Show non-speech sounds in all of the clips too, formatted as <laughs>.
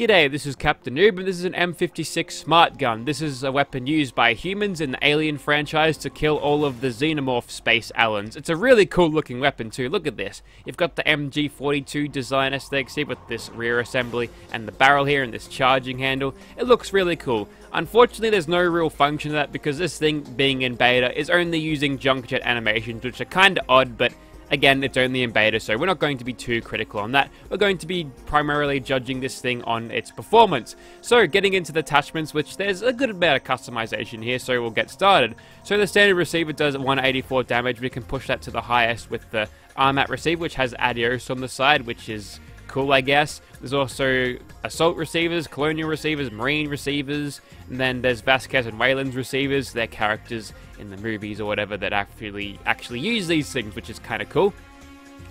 G'day, this is Captain Noob, and this is an M56 Smart Gun. This is a weapon used by humans in the Alien franchise to kill all of the Xenomorph space aliens. It's a really cool looking weapon too, look at this. You've got the MG42 design aesthetics here with this rear assembly and the barrel here and this charging handle. It looks really cool. Unfortunately, there's no real function to that because this thing, being in beta, is only using junk jet animations, which are kinda odd, but Again, it's only in beta, so we're not going to be too critical on that. We're going to be primarily judging this thing on its performance. So, getting into the attachments, which there's a good amount of customization here, so we'll get started. So the standard receiver does 184 damage. We can push that to the highest with the RMAT receiver, which has Adios on the side, which is cool, I guess. There's also assault receivers, colonial receivers, marine receivers, and then there's Vasquez and Weyland's receivers. They're characters in the movies or whatever that actually actually use these things, which is kind of cool.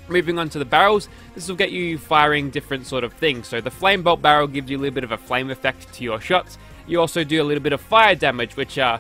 Moving on to the barrels, this will get you firing different sort of things. So the flame bolt barrel gives you a little bit of a flame effect to your shots. You also do a little bit of fire damage, which uh,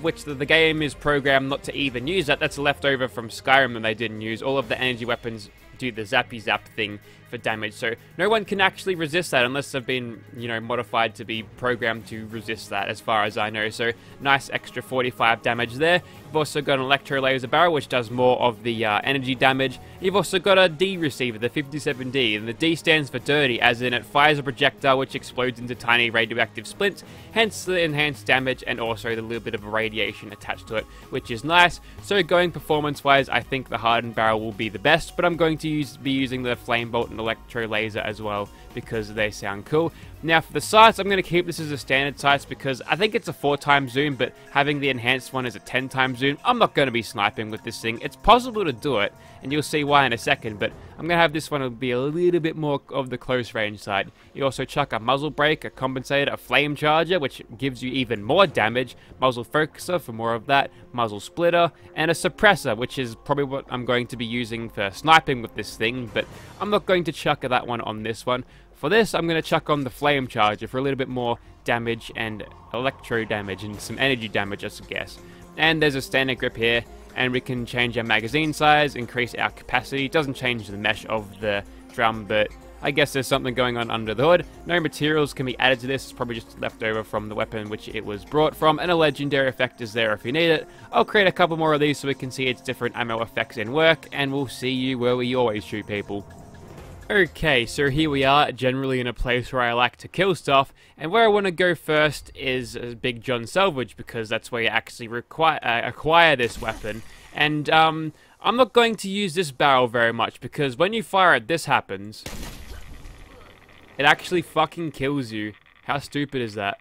which the, the, game is programmed not to even use that. That's left over from Skyrim that they didn't use. All of the energy weapons do the zappy zap thing for damage. So no one can actually resist that unless they've been, you know, modified to be programmed to resist that as far as I know. So nice extra 45 damage there. You've also got an electro laser barrel which does more of the uh, energy damage. You've also got a D receiver, the 57D, and the D stands for dirty as in it fires a projectile which explodes into tiny radioactive splints, hence the enhanced damage and also the little bit of radiation attached to it, which is nice. So going performance wise, I think the hardened barrel will be the best, but I'm going to use, be using the flame bolt and electro laser as well because they sound cool. Now for the sights, I'm going to keep this as a standard sights because I think it's a 4 time zoom, but having the enhanced one as a 10 time zoom, I'm not going to be sniping with this thing. It's possible to do it, and you'll see why in a second, but I'm going to have this one be a little bit more of the close range side. You also chuck a muzzle brake, a compensator, a flame charger, which gives you even more damage, muzzle focuser for more of that, muzzle splitter, and a suppressor, which is probably what I'm going to be using for sniping with this thing, but I'm not going to chuck that one on this one. For this, I'm going to chuck on the Flame Charger for a little bit more damage and electro damage and some energy damage, I guess. And there's a standard grip here, and we can change our magazine size, increase our capacity. It doesn't change the mesh of the drum, but I guess there's something going on under the hood. No materials can be added to this, it's probably just left over from the weapon which it was brought from, and a legendary effect is there if you need it. I'll create a couple more of these so we can see its different ammo effects in work, and we'll see you where we always shoot people. Okay, so here we are, generally in a place where I like to kill stuff, and where I want to go first is Big John Salvage, because that's where you actually require, uh, acquire this weapon. And um, I'm not going to use this barrel very much, because when you fire it, this happens. It actually fucking kills you. How stupid is that?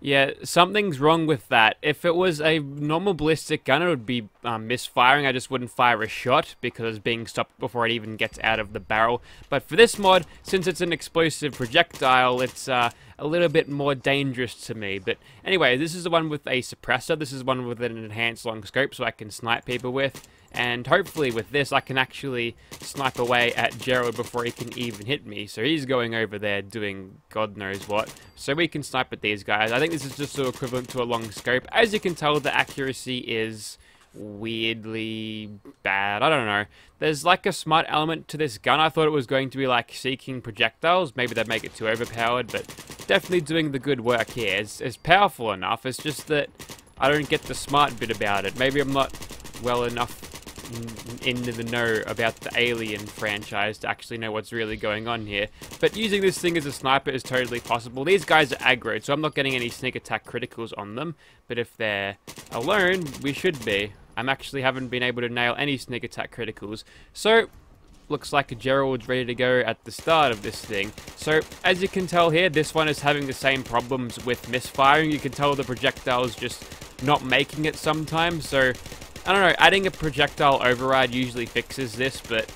Yeah, something's wrong with that. If it was a normal ballistic gun, it would be um, misfiring. I just wouldn't fire a shot because it's being stopped before it even gets out of the barrel. But for this mod, since it's an explosive projectile, it's uh, a little bit more dangerous to me. But anyway, this is the one with a suppressor. This is one with an enhanced long scope so I can snipe people with. And hopefully with this, I can actually snipe away at Gerald before he can even hit me. So he's going over there doing God knows what. So we can snipe at these guys. I think this is just so equivalent to a long scope. As you can tell, the accuracy is weirdly bad. I don't know. There's like a smart element to this gun. I thought it was going to be like seeking projectiles. Maybe they'd make it too overpowered, but definitely doing the good work here. It's, it's powerful enough. It's just that I don't get the smart bit about it. Maybe I'm not well enough into the know about the Alien franchise to actually know what's really going on here. But using this thing as a sniper is totally possible. These guys are aggroed, so I'm not getting any sneak attack criticals on them. But if they're alone, we should be. I'm actually haven't been able to nail any sneak attack criticals. So, looks like Gerald's ready to go at the start of this thing. So, as you can tell here, this one is having the same problems with misfiring. You can tell the projectile's just not making it sometimes, so I don't know, adding a projectile override usually fixes this, but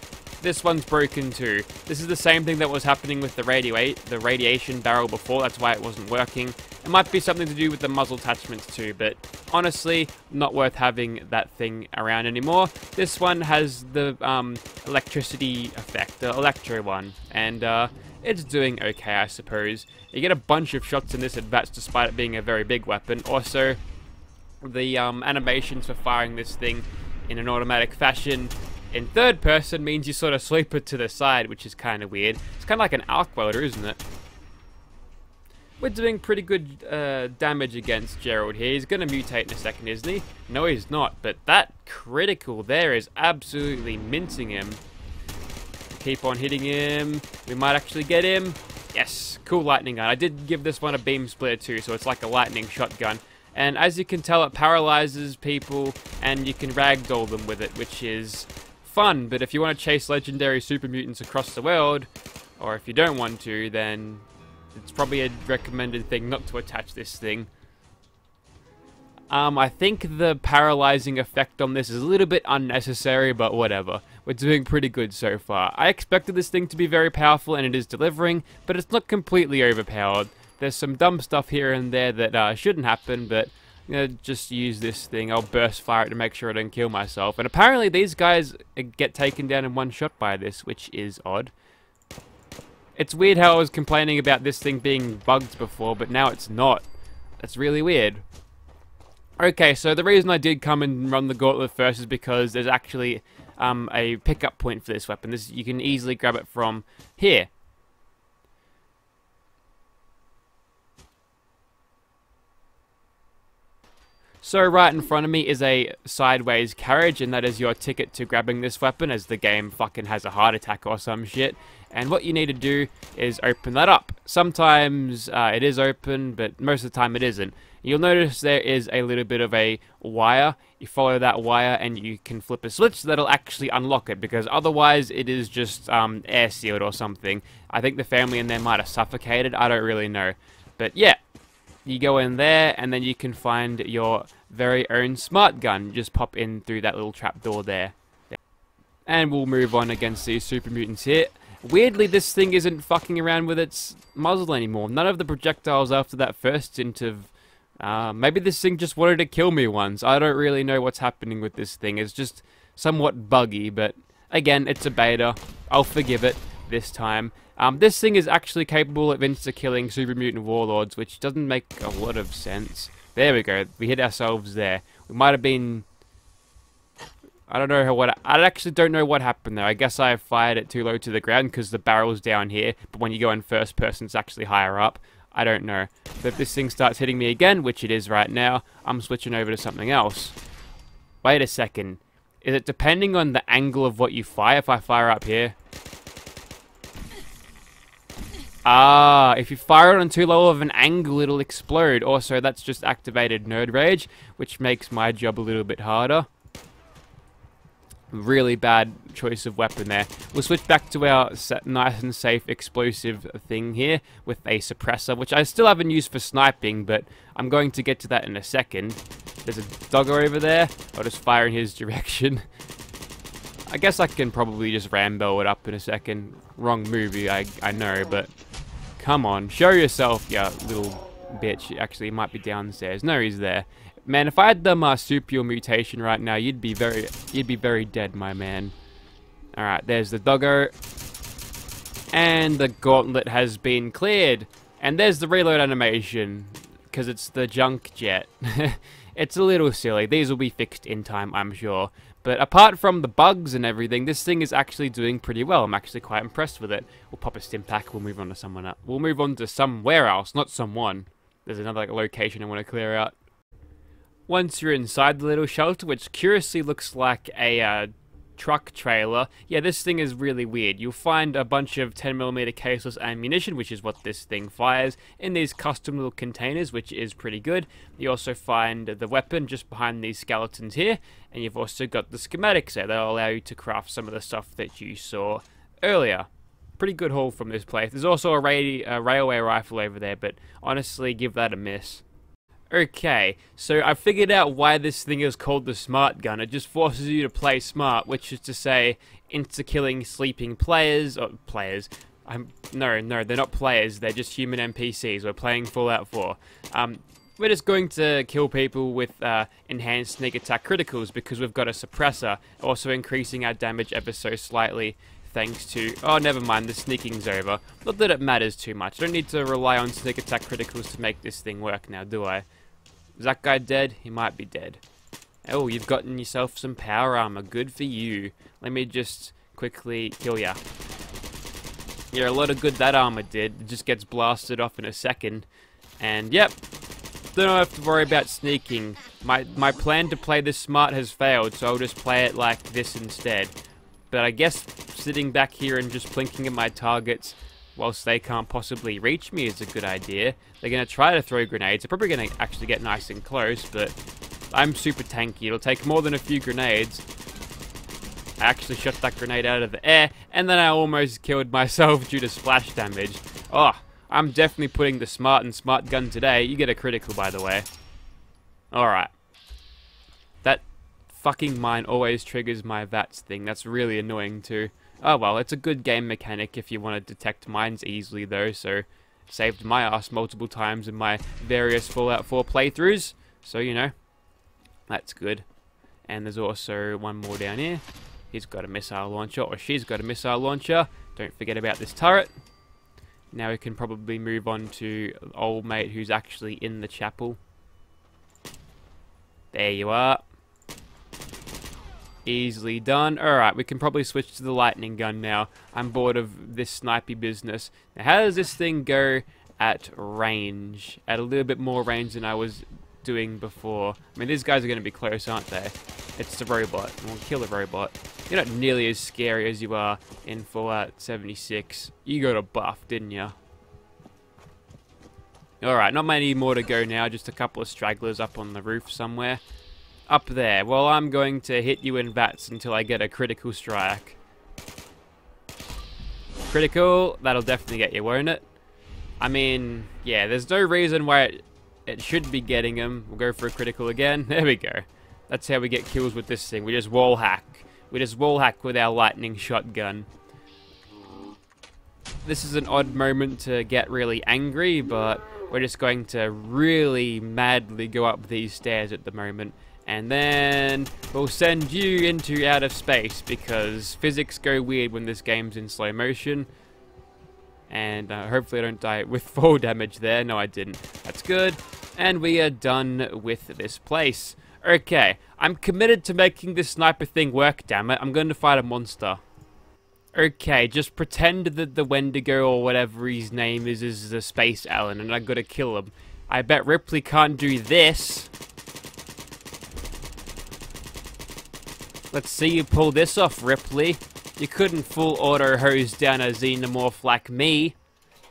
this one's broken too. This is the same thing that was happening with the, radio the radiation barrel before, that's why it wasn't working. It might be something to do with the muzzle attachments too, but honestly, not worth having that thing around anymore. This one has the um, electricity effect, the electro one, and uh, it's doing okay, I suppose. You get a bunch of shots in this advance despite it being a very big weapon. Also, the um, animations for firing this thing in an automatic fashion in third person means you sort of sweep it to the side, which is kind of weird. It's kind of like an arc welder, isn't it? we're doing pretty good uh, damage against Gerald here. He's going to mutate in a second, isn't he? No, he's not. But that critical there is absolutely mincing him. Keep on hitting him. We might actually get him. Yes, cool lightning gun. I did give this one a beam splitter too, so it's like a lightning shotgun. And as you can tell, it paralyzes people, and you can ragdoll them with it, which is fun. But if you want to chase legendary super mutants across the world, or if you don't want to, then it's probably a recommended thing not to attach this thing. Um, I think the paralyzing effect on this is a little bit unnecessary, but whatever. We're doing pretty good so far. I expected this thing to be very powerful, and it is delivering, but it's not completely overpowered. There's some dumb stuff here and there that uh, shouldn't happen, but gonna just use this thing. I'll burst fire it to make sure I don't kill myself. And apparently these guys uh, get taken down in one shot by this, which is odd. It's weird how I was complaining about this thing being bugged before, but now it's not. That's really weird. Okay, so the reason I did come and run the gauntlet first is because there's actually um, a pickup point for this weapon. This You can easily grab it from here. So right in front of me is a sideways carriage, and that is your ticket to grabbing this weapon, as the game fucking has a heart attack or some shit. And what you need to do is open that up. Sometimes uh, it is open, but most of the time it isn't. You'll notice there is a little bit of a wire. You follow that wire and you can flip a switch that'll actually unlock it because otherwise it is just um, air sealed or something. I think the family in there might have suffocated. I don't really know. But yeah, you go in there and then you can find your very own smart gun. Just pop in through that little trap door there. And we'll move on against these super mutants here. Weirdly, this thing isn't fucking around with its muzzle anymore. None of the projectiles after that first stint of uh, maybe this thing just wanted to kill me once. I don't really know what's happening with this thing. It's just somewhat buggy, but again, it's a beta. I'll forgive it this time. Um, this thing is actually capable of insta-killing super mutant warlords, which doesn't make a lot of sense. There we go. We hit ourselves there. We might have been... I don't know how what... I actually don't know what happened there. I guess I fired it too low to the ground because the barrel's down here, but when you go in first person, it's actually higher up. I don't know. But if this thing starts hitting me again, which it is right now, I'm switching over to something else. Wait a second. Is it depending on the angle of what you fire? If I fire up here... Ah, if you fire it on too low of an angle, it'll explode. Also, that's just activated Nerd Rage, which makes my job a little bit harder. Really bad choice of weapon there. We'll switch back to our nice and safe explosive thing here with a suppressor, which I still haven't used for sniping, but I'm going to get to that in a second. There's a doggo over there. I'll just fire in his <laughs> direction. I guess I can probably just Rambo it up in a second. Wrong movie, I, I know, but come on. Show yourself, you little bitch. Actually, he might be downstairs. No, he's there. Man, if I had the marsupial mutation right now, you'd be very, you'd be very dead, my man. All right, there's the doggo, and the gauntlet has been cleared. And there's the reload animation, because it's the junk jet. <laughs> it's a little silly. These will be fixed in time, I'm sure. But apart from the bugs and everything, this thing is actually doing pretty well. I'm actually quite impressed with it. We'll pop a stim pack. We'll move on to someone else. We'll move on to somewhere else, not someone. There's another like, location I want to clear out. Once you're inside the little shelter, which curiously looks like a uh, truck trailer, yeah, this thing is really weird. You'll find a bunch of 10mm caseless ammunition, which is what this thing fires, in these custom little containers, which is pretty good. You also find the weapon just behind these skeletons here, and you've also got the schematics there that'll allow you to craft some of the stuff that you saw earlier pretty good haul from this place. There's also a, a, railway rifle over there, but honestly, give that a miss. Okay, so I figured out why this thing is called the smart gun. It just forces you to play smart, which is to say, into killing sleeping players, or players. I'm, no, no, they're not players, they're just human NPCs. We're playing Fallout 4. Um, we're just going to kill people with uh, enhanced sneak attack criticals because we've got a suppressor, also increasing our damage ever so slightly thanks to... Oh, never mind, the sneaking's over. Not that it matters too much. I don't need to rely on sneak attack criticals to make this thing work now, do I? Is that guy dead? He might be dead. Oh, you've gotten yourself some power armor. Good for you. Let me just quickly kill ya. Yeah, a lot of good that armor did. It just gets blasted off in a second. And yep, don't have to worry about sneaking. My, my plan to play this smart has failed, so I'll just play it like this instead. But I guess sitting back here and just plinking at my targets whilst they can't possibly reach me is a good idea. They're going to try to throw grenades. They're probably going to actually get nice and close, but I'm super tanky. It'll take more than a few grenades. I actually shot that grenade out of the air, and then I almost killed <laughs> myself due to splash damage. Oh, I'm definitely putting the smart and smart gun today. You get a critical, by the way. Alright. That fucking mine always triggers my VATS thing. That's really annoying too. Oh well, it's a good game mechanic if you want to detect mines easily though, so saved my ass multiple times in my various Fallout 4 playthroughs. So, you know, that's good. And there's also one more down here. He's got a missile launcher, or she's got a missile launcher. Don't forget about this turret. Now we can probably move on to old mate who's actually in the chapel. There you are. Easily done. Alright, we can probably switch to the lightning gun now. I'm bored of this snipey business. Now, how does this thing go at range? At a little bit more range than I was doing before. I mean, these guys are going to be close, aren't they? It's the robot. We'll kill the robot. You're not nearly as scary as you are in Fallout 76. You got a buff, didn't you? Alright, not many more to go now. Just a couple of stragglers up on the roof somewhere. Up there. Well, I'm going to hit you in VATS until I get a critical strike. Critical. That'll definitely get you, won't it? I mean, yeah, there's no reason why it, it should be getting him. We'll go for a critical again. <laughs> There we go. That's how we get kills with this thing. We just wall hack. We just wall hack with our lightning shotgun. This is an odd moment to get really angry, but we're just going to really madly go up these stairs at the moment. And then we'll send you into out of space because physics go weird when this game's in slow motion. And uh, hopefully I don't die with <laughs> full damage there. No, I didn't. That's good. And we are done with this place. Okay, I'm committed to making this sniper thing work, damn it. I'm going to fight a monster. Okay, just pretend that the Wendigo or whatever his name is is the space alien and I gotta kill him. I bet Ripley can't do this. Let's see you pull this off, Ripley. You couldn't full auto hose down a xenomorph like me.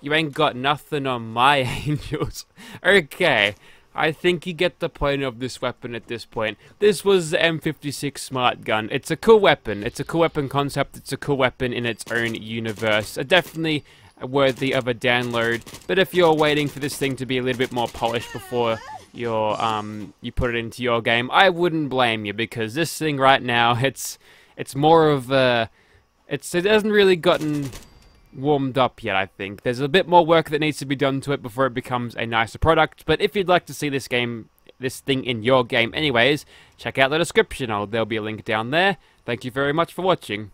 You ain't got nothing on my <laughs> angels. okay, I think you get the point of this weapon at this point. This was the M56 Smart Gun. It's a cool weapon. It's a cool weapon concept. It's a cool weapon in its own universe. Uh, definitely worthy of a download. But if you're waiting for this thing to be a little bit more polished before your um you put it into your game, I wouldn't blame you because this thing right now it's it's more of a it's it hasn't really gotten warmed up yet, I think. There's a bit more work that needs to be done to it before it becomes a nicer product, but if you'd like to see this game, this thing in your game anyways, check out the description. I'll, there'll be a link down there. Thank you very much for watching.